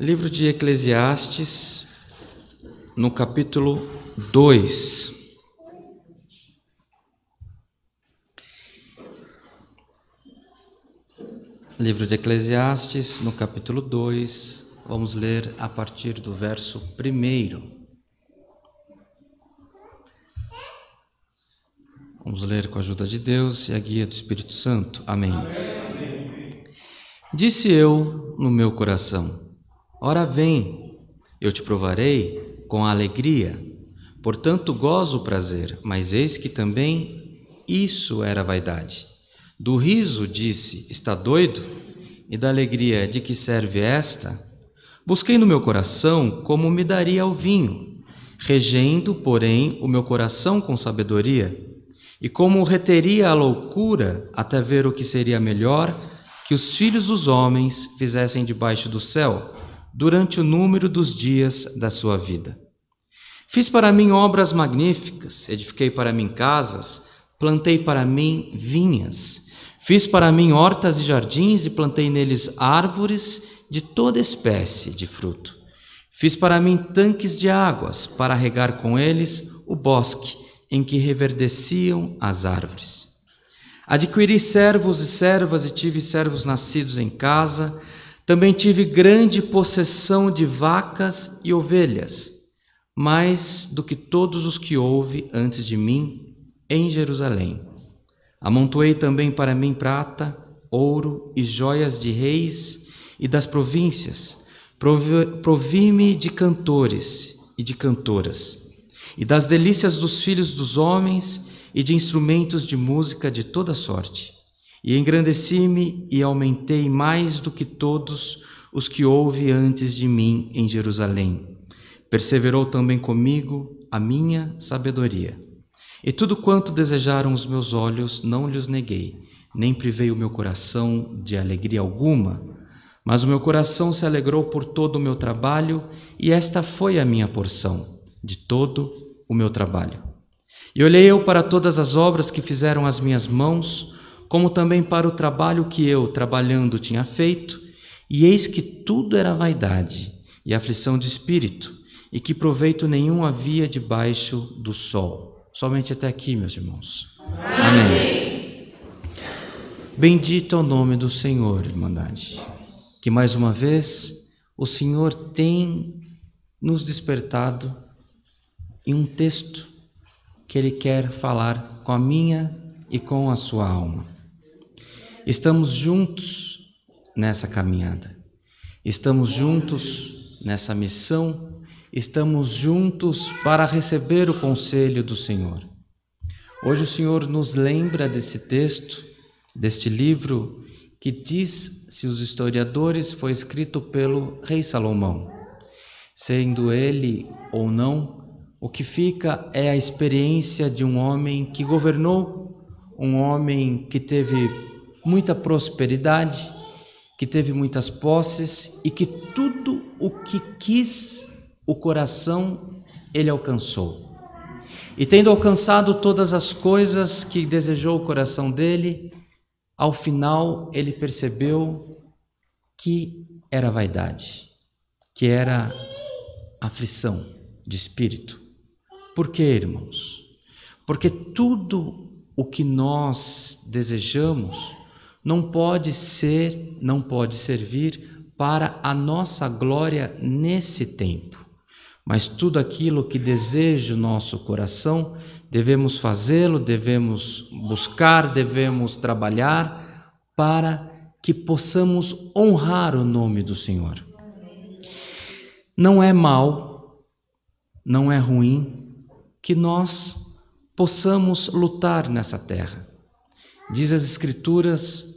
Livro de Eclesiastes, no capítulo 2. Livro de Eclesiastes, no capítulo 2, vamos ler a partir do verso 1. Vamos ler com a ajuda de Deus e a guia do Espírito Santo. Amém. Amém. Disse eu no meu coração: Ora vem, eu te provarei com alegria. Portanto, gozo o prazer, mas eis que também isso era vaidade. Do riso disse: Está doido? E da alegria de que serve esta? Busquei no meu coração como me daria o vinho, regendo, porém, o meu coração com sabedoria, e como reteria a loucura até ver o que seria melhor que os filhos dos homens fizessem debaixo do céu durante o número dos dias da sua vida. Fiz para mim obras magníficas, edifiquei para mim casas, plantei para mim vinhas, fiz para mim hortas e jardins e plantei neles árvores de toda espécie de fruto. Fiz para mim tanques de águas, para regar com eles o bosque em que reverdeciam as árvores. Adquiri servos e servas e tive servos nascidos em casa, também tive grande possessão de vacas e ovelhas, mais do que todos os que houve antes de mim em Jerusalém. Amontoei também para mim prata, ouro e joias de reis e das províncias. Provi-me de cantores e de cantoras, e das delícias dos filhos dos homens e de instrumentos de música de toda sorte. E engrandeci-me e aumentei mais do que todos os que houve antes de mim em Jerusalém. Perseverou também comigo a minha sabedoria. E tudo quanto desejaram os meus olhos não lhes neguei, nem privei o meu coração de alegria alguma, mas o meu coração se alegrou por todo o meu trabalho, e esta foi a minha porção, de todo o meu trabalho. E olhei eu para todas as obras que fizeram as minhas mãos, como também para o trabalho que eu, trabalhando, tinha feito, e eis que tudo era vaidade e aflição de espírito, e que proveito nenhum havia debaixo do sol. Somente até aqui, meus irmãos. Amém. Amém. Bendito é o nome do Senhor, Irmandade. Que mais uma vez o Senhor tem nos despertado em um texto que Ele quer falar com a minha e com a sua alma. Estamos juntos nessa caminhada, estamos juntos nessa missão, estamos juntos para receber o conselho do Senhor. Hoje o Senhor nos lembra desse texto, deste livro, que diz, se os historiadores, foi escrito pelo rei Salomão. Sendo ele ou não, o que fica é a experiência de um homem que governou, um homem que teve muita prosperidade, que teve muitas posses e que tudo o que quis o coração ele alcançou. E tendo alcançado todas as coisas que desejou o coração dele, ao final ele percebeu que era vaidade, que era aflição de espírito. Por quê, irmãos? Porque tudo o que nós desejamos não pode ser, não pode servir para a nossa glória nesse tempo. Mas tudo aquilo que deseja o nosso coração, devemos fazê-lo, devemos buscar, devemos trabalhar para que possamos honrar o nome do Senhor. Não é mal, não é ruim que nós possamos lutar nessa terra. Diz as Escrituras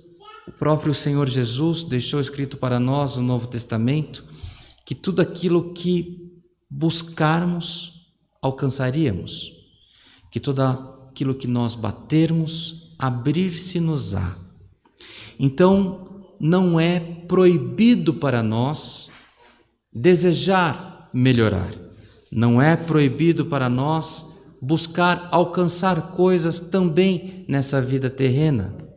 o próprio Senhor Jesus deixou escrito para nós no Novo Testamento que tudo aquilo que buscarmos, alcançaríamos, que tudo aquilo que nós batermos, abrir-se-nos-á. Então, não é proibido para nós desejar melhorar, não é proibido para nós buscar alcançar coisas também nessa vida terrena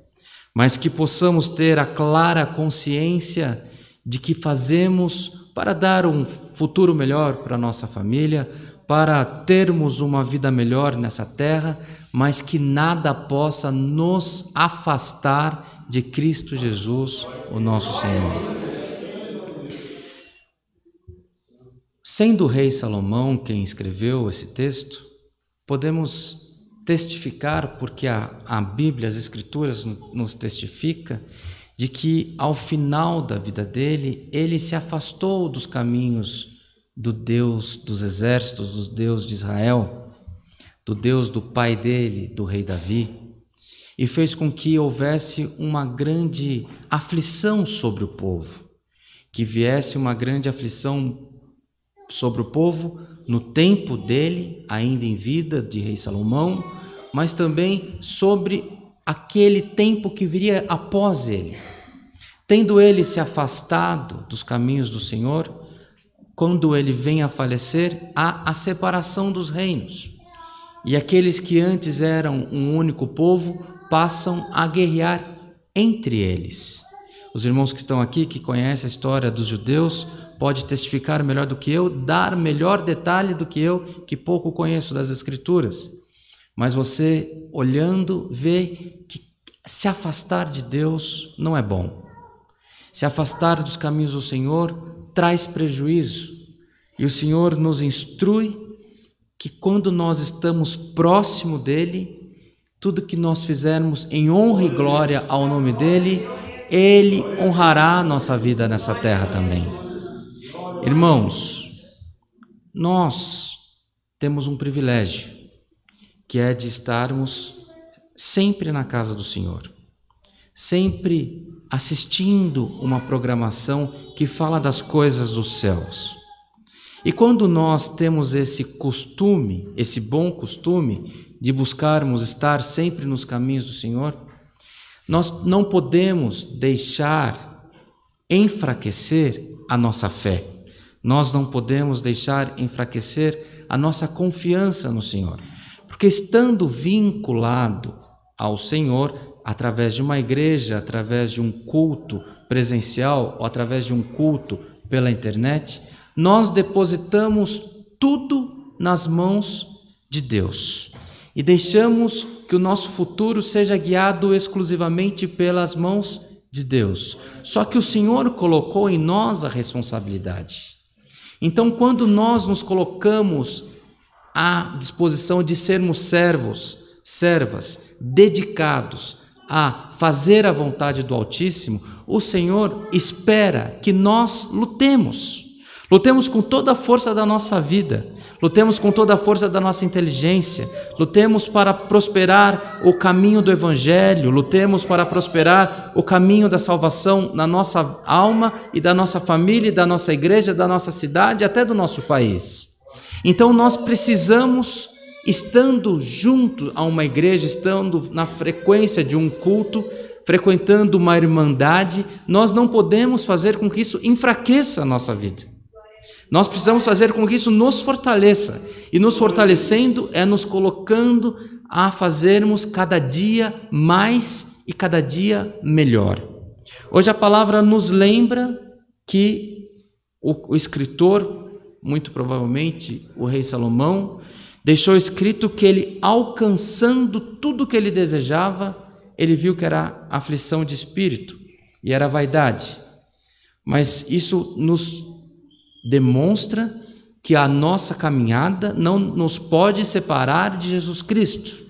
mas que possamos ter a clara consciência de que fazemos para dar um futuro melhor para nossa família, para termos uma vida melhor nessa terra, mas que nada possa nos afastar de Cristo Jesus, o nosso Senhor. Sendo o rei Salomão quem escreveu esse texto, podemos testificar, porque a, a Bíblia, as Escrituras nos testifica, de que ao final da vida dele, ele se afastou dos caminhos do Deus dos exércitos, do Deus de Israel, do Deus do pai dele, do rei Davi, e fez com que houvesse uma grande aflição sobre o povo, que viesse uma grande aflição sobre o povo no tempo dele, ainda em vida de rei Salomão, mas também sobre aquele tempo que viria após ele. Tendo ele se afastado dos caminhos do Senhor, quando ele vem a falecer, há a separação dos reinos. E aqueles que antes eram um único povo passam a guerrear entre eles. Os irmãos que estão aqui, que conhecem a história dos judeus, pode testificar melhor do que eu, dar melhor detalhe do que eu, que pouco conheço das Escrituras. Mas você, olhando, vê que se afastar de Deus não é bom. Se afastar dos caminhos do Senhor traz prejuízo. E o Senhor nos instrui que quando nós estamos próximo dele, tudo que nós fizermos em honra e glória ao nome dele, ele honrará a nossa vida nessa terra também. Irmãos, nós temos um privilégio, que é de estarmos sempre na casa do Senhor, sempre assistindo uma programação que fala das coisas dos céus. E quando nós temos esse costume, esse bom costume de buscarmos estar sempre nos caminhos do Senhor, nós não podemos deixar enfraquecer a nossa fé. Nós não podemos deixar enfraquecer a nossa confiança no Senhor, porque estando vinculado ao Senhor, através de uma igreja, através de um culto presencial ou através de um culto pela internet, nós depositamos tudo nas mãos de Deus e deixamos que o nosso futuro seja guiado exclusivamente pelas mãos de Deus. Só que o Senhor colocou em nós a responsabilidade. Então, quando nós nos colocamos à disposição de sermos servos, servas, dedicados a fazer a vontade do Altíssimo, o Senhor espera que nós lutemos. Lutemos com toda a força da nossa vida, lutemos com toda a força da nossa inteligência, lutemos para prosperar o caminho do Evangelho, lutemos para prosperar o caminho da salvação na nossa alma e da nossa família, e da nossa igreja, da nossa cidade, até do nosso país. Então nós precisamos, estando junto a uma igreja, estando na frequência de um culto, frequentando uma irmandade, nós não podemos fazer com que isso enfraqueça a nossa vida. Nós precisamos fazer com que isso nos fortaleça. E nos fortalecendo é nos colocando a fazermos cada dia mais e cada dia melhor. Hoje a palavra nos lembra que o, o escritor, muito provavelmente o rei Salomão, deixou escrito que ele, alcançando tudo o que ele desejava, ele viu que era aflição de espírito e era vaidade. Mas isso nos demonstra que a nossa caminhada não nos pode separar de Jesus Cristo,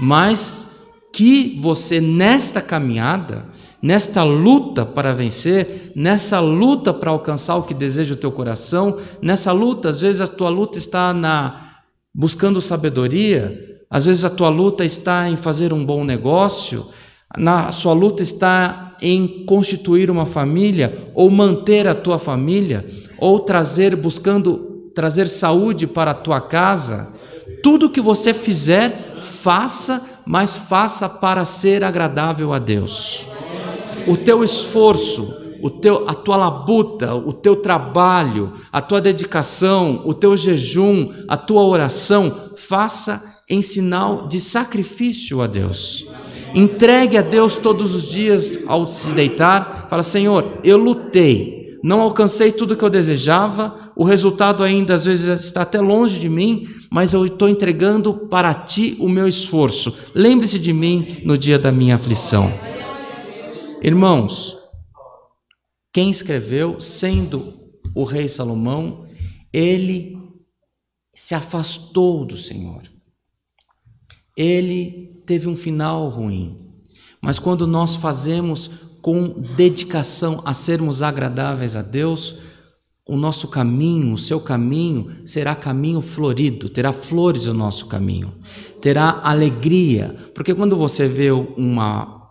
mas que você nesta caminhada, nesta luta para vencer, nessa luta para alcançar o que deseja o teu coração, nessa luta, às vezes a tua luta está na buscando sabedoria, às vezes a tua luta está em fazer um bom negócio, na sua luta está em constituir uma família ou manter a tua família, ou trazer, buscando trazer saúde para a tua casa, tudo que você fizer, faça, mas faça para ser agradável a Deus. O teu esforço, o teu, a tua labuta, o teu trabalho, a tua dedicação, o teu jejum, a tua oração, faça em sinal de sacrifício a Deus. Entregue a Deus todos os dias ao se deitar, fala: Senhor, eu lutei, não alcancei tudo que eu desejava, o resultado ainda às vezes está até longe de mim, mas eu estou entregando para ti o meu esforço. Lembre-se de mim no dia da minha aflição. Irmãos, quem escreveu, sendo o rei Salomão, ele se afastou do Senhor. Ele teve um final ruim. Mas quando nós fazemos com dedicação a sermos agradáveis a Deus, o nosso caminho, o seu caminho, será caminho florido, terá flores o nosso caminho, terá alegria, porque quando você vê uma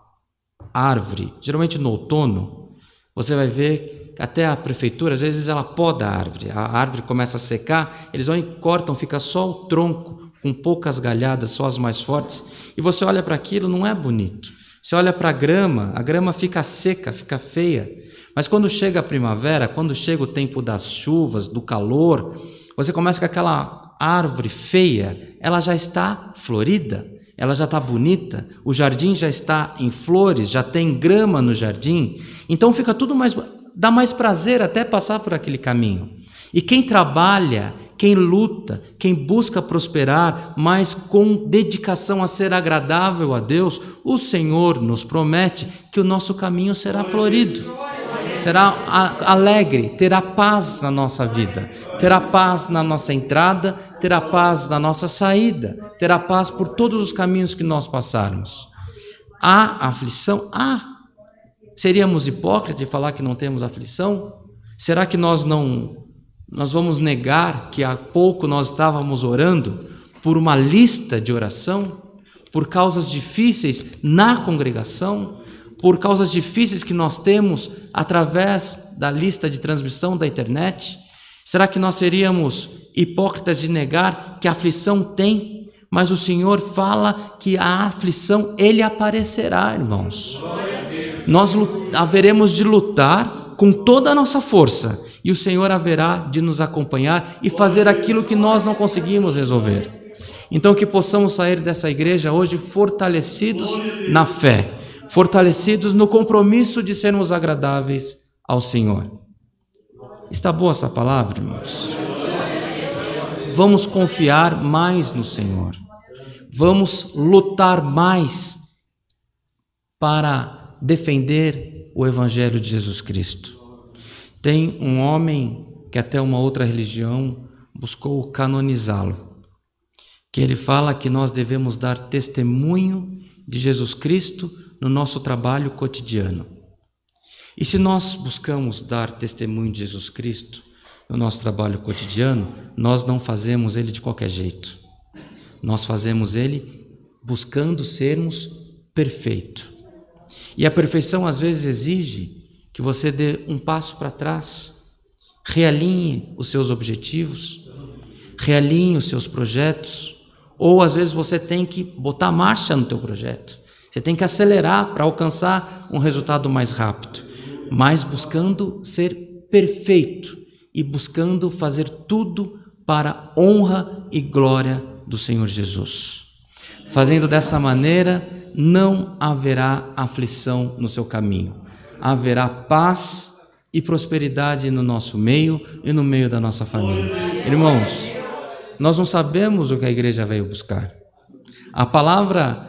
árvore, geralmente no outono, você vai ver até a prefeitura, às vezes ela poda a árvore, a árvore começa a secar, eles vão e cortam, fica só o tronco, com poucas galhadas, só as mais fortes, e você olha para aquilo, não é bonito. Você olha para a grama, a grama fica seca, fica feia. Mas quando chega a primavera, quando chega o tempo das chuvas, do calor, você começa com aquela árvore feia, ela já está florida, ela já está bonita, o jardim já está em flores, já tem grama no jardim, então fica tudo mais. dá mais prazer até passar por aquele caminho. E quem trabalha quem luta, quem busca prosperar, mas com dedicação a ser agradável a Deus, o Senhor nos promete que o nosso caminho será florido, será alegre, terá paz na nossa vida, terá paz na nossa entrada, terá paz na nossa saída, terá paz por todos os caminhos que nós passarmos. Há aflição? Há. Seríamos hipócritas de falar que não temos aflição? Será que nós não nós vamos negar que há pouco nós estávamos orando por uma lista de oração, por causas difíceis na congregação, por causas difíceis que nós temos através da lista de transmissão da internet? Será que nós seríamos hipócritas de negar que a aflição tem, mas o Senhor fala que a aflição ele aparecerá, irmãos. Nós haveremos de lutar com toda a nossa força e o Senhor haverá de nos acompanhar e fazer aquilo que nós não conseguimos resolver. Então, que possamos sair dessa igreja hoje fortalecidos na fé, fortalecidos no compromisso de sermos agradáveis ao Senhor. Está boa essa palavra, irmãos? Vamos confiar mais no Senhor. Vamos lutar mais para defender o Evangelho de Jesus Cristo. Tem um homem que até uma outra religião buscou canonizá-lo, que ele fala que nós devemos dar testemunho de Jesus Cristo no nosso trabalho cotidiano. E se nós buscamos dar testemunho de Jesus Cristo no nosso trabalho cotidiano, nós não fazemos ele de qualquer jeito. Nós fazemos ele buscando sermos perfeito. E a perfeição às vezes exige que você dê um passo para trás, realinhe os seus objetivos, realinhe os seus projetos, ou às vezes você tem que botar marcha no teu projeto. Você tem que acelerar para alcançar um resultado mais rápido, mas buscando ser perfeito e buscando fazer tudo para honra e glória do Senhor Jesus. Fazendo dessa maneira, não haverá aflição no seu caminho haverá paz e prosperidade no nosso meio e no meio da nossa família. Irmãos, nós não sabemos o que a igreja veio buscar. A palavra,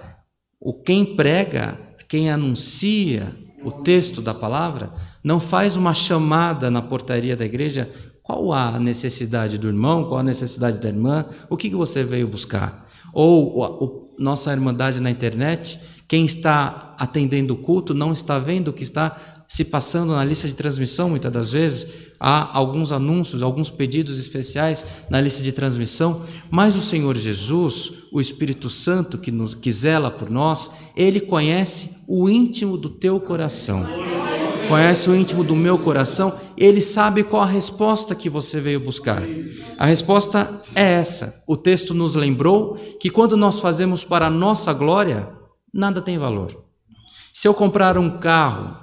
o quem prega, quem anuncia o texto da palavra, não faz uma chamada na portaria da igreja. Qual a necessidade do irmão? Qual a necessidade da irmã? O que, você veio buscar? Ou o, nossa irmandade na internet quem está atendendo o culto não está vendo o que está se passando na lista de transmissão, muitas das vezes. Há alguns anúncios, alguns pedidos especiais na lista de transmissão, mas o Senhor Jesus, o Espírito Santo que, nos, que zela por nós, ele conhece o íntimo do teu coração. Conhece o íntimo do meu coração, ele sabe qual a resposta que você veio buscar. A resposta é essa. O texto nos lembrou que quando nós fazemos para a nossa glória, nada tem valor. Se eu comprar um carro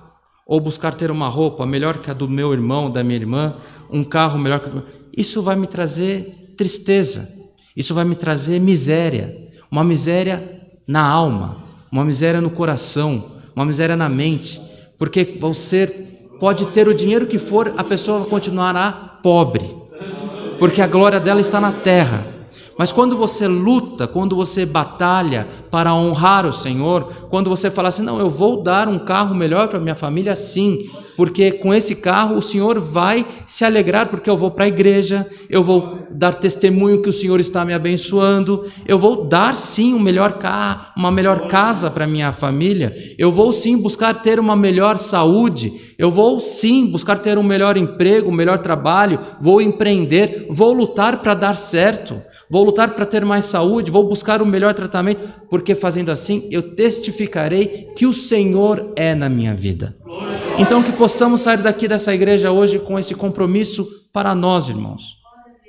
ou buscar ter uma roupa melhor que a do meu irmão, da minha irmã, um carro melhor que isso vai me trazer tristeza. Isso vai me trazer miséria, uma miséria na alma, uma miséria no coração, uma miséria na mente, porque ser pode ter o dinheiro que for, a pessoa continuará pobre, porque a glória dela está na terra. Mas quando você luta, quando você batalha para honrar o Senhor, quando você fala assim, não, eu vou dar um carro melhor para minha família, sim, porque com esse carro o Senhor vai se alegrar, porque eu vou para a igreja, eu vou dar testemunho que o Senhor está me abençoando, eu vou dar sim um melhor carro, uma melhor casa para minha família, eu vou sim buscar ter uma melhor saúde, eu vou sim buscar ter um melhor emprego, um melhor trabalho, vou empreender, vou lutar para dar certo. Vou lutar para ter mais saúde, vou buscar o melhor tratamento, porque fazendo assim eu testificarei que o Senhor é na minha vida. Então que possamos sair daqui dessa igreja hoje com esse compromisso para nós, irmãos.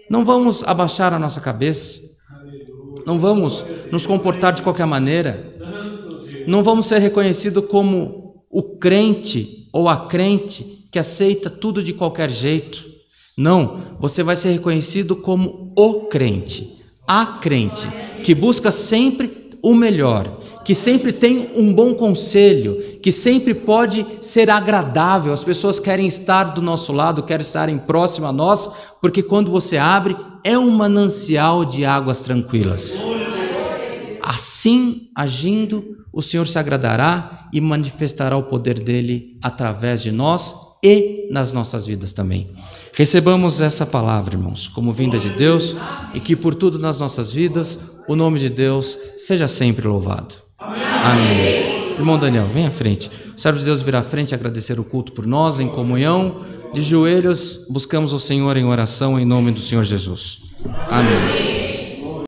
Não vamos abaixar a nossa cabeça. Não vamos nos comportar de qualquer maneira. Não vamos ser reconhecidos como o crente ou a crente que aceita tudo de qualquer jeito. Não, você vai ser reconhecido como o crente, a crente, que busca sempre o melhor, que sempre tem um bom conselho, que sempre pode ser agradável. As pessoas querem estar do nosso lado, querem estarem próximas a nós, porque quando você abre, é um manancial de águas tranquilas. Assim, agindo, o Senhor se agradará e manifestará o poder dele através de nós e nas nossas vidas também. Recebamos essa palavra, irmãos, como vinda de Deus e que por tudo nas nossas vidas o nome de Deus seja sempre louvado. Amém. Amém. Irmão Daniel, vem à frente. O servo de Deus virá à frente agradecer o culto por nós em comunhão. De joelhos, buscamos o Senhor em oração em nome do Senhor Jesus. Amém.